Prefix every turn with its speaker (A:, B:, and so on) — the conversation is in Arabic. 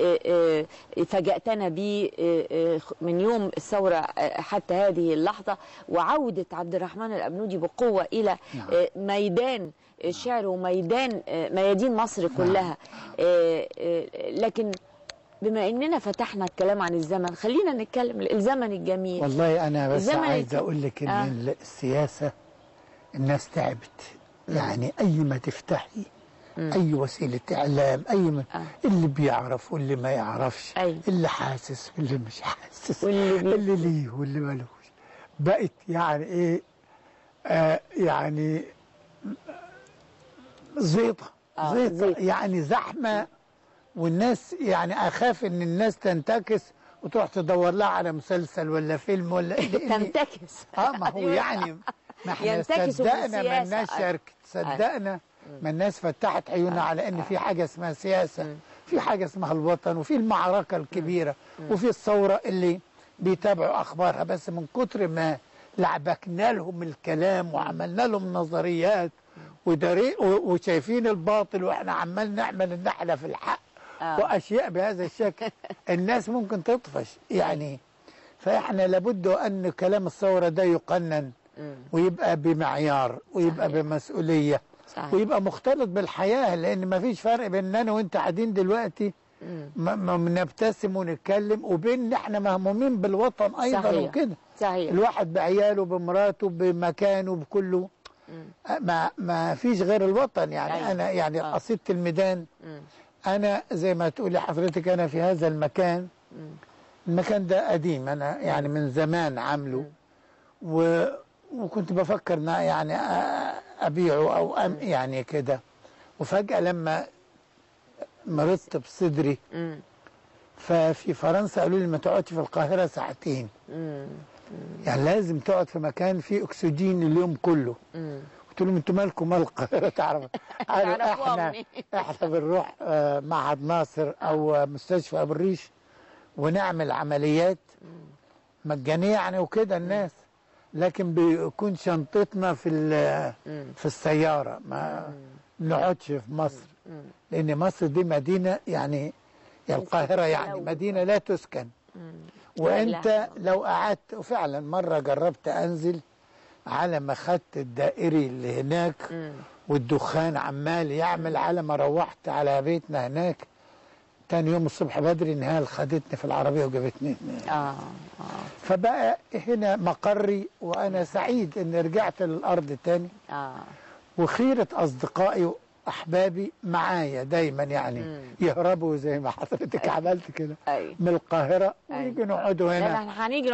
A: آه، آه، فاجأتنا به آه، من يوم الثورة حتى هذه اللحظة. وعودة عبد الرحمن الأبنودي بقوة إلى
B: نعم.
A: ميدان الشعر وميدان آه، ميادين مصر كلها. آه، لكن بما إننا فتحنا الكلام عن الزمن خلينا نتكلم الزمن الجميل.
B: والله أنا بس عايز أقول لك إن
A: آه.
B: السياسة الناس تعبت. يعني أي ما تفتحي أي وسيلة إعلام أي ما
A: آه.
B: اللي بيعرف واللي ما يعرفش
A: أيوة.
B: اللي حاسس واللي مش حاسس
A: واللي بي-
B: اللي ليه واللي ملوش بقت يعني إيه آه يعني زيطة
A: آه، زيطة.
B: يعني زحمة والناس يعني أخاف إن الناس تنتكس وتروح تدور لها على مسلسل ولا فيلم ولا لأن-
A: تنتكس
B: آه ما هو يعني ما
A: إحنا
B: صدقنا ما. الناس
A: أيوة.
B: شاركت صدقنا ما الناس فتحت عيونها على إن في حاجة اسمها سياسة في حاجة اسمها الوطن وفي المعركة الكبيرة وفي الثورة اللي بيتابعوا أخبارها. بس من كتر ما لعبكنا لهم الكلام وعملنا لهم نظريات وداري وشايفين الباطل وإحنا عمال نعمل إحنا في الحق
A: آه.
B: وأشياء بهذا الشكل الناس ممكن تطفش. يعني فإحنا لابد أن كلام الثورة ده يقنن ويبقى بمعيار ويبقى. بمسؤولية.
A: صحيح.
B: ويبقى مختلط بالحياة لأن ما فيش فرق بين أنا وأنت قاعدين دلوقتي بنبتسم ونتكلم وبين إحنا مهمومين بالوطن أيضا
A: صحيح.
B: وكده.
A: صحيح.
B: الواحد بعياله بمراته بمكانه بكله. ما ما فيش غير الوطن يعني.
A: أيوة.
B: أنا يعني
A: آه.
B: قصيدة الميدان.
A: مم.
B: أنا زي ما تقولي حضرتك أنا في هذا المكان. المكان ده قديم. أنا يعني من زمان عامله. و وكنت بفكر يعني أ- أبيعه أو أم يعني كده وفجأة لما مرضت بصدري. ففي فرنسا قالوا لي ما تقعدش في القاهرة ساعتين. يعني لازم تقعد في مكان فيه أكسجين اليوم كله. قلت لهم أنتوا مالكم مال القاهرة تعرف قالوا
A: إحنا؟
B: إحنا بنروح آه، معهد ناصر أو آه، مستشفى أبو الريش ونعمل عمليات مجانية يعني وكده الناس لكن بيكون شنطتنا في ال- في السيارة. ما بنقعدش في مصر. لأن مصر دي مدينة يعني يا القاهرة يعني. مدينة لا تسكن. وأنت لو قعدت وفعلا مرة جربت أنزل على ما خدت الدائري اللي هناك والدخان عمال يعمل على ما روحت على بيتنا هناك. تاني يوم الصبح بدري نهال خدتني في العربية وجابتني.
A: آه آه.
B: فبقى هنا مقري وأنا سعيد إني رجعت للأرض تاني.
A: آه.
B: وخيرة أصدقائي وأحبابي معايا دايما يعني. يهربوا زي ما حضرتك عملت كده. من القاهرة
A: أيوة.
B: ويجوا هنا.
A: هنيجي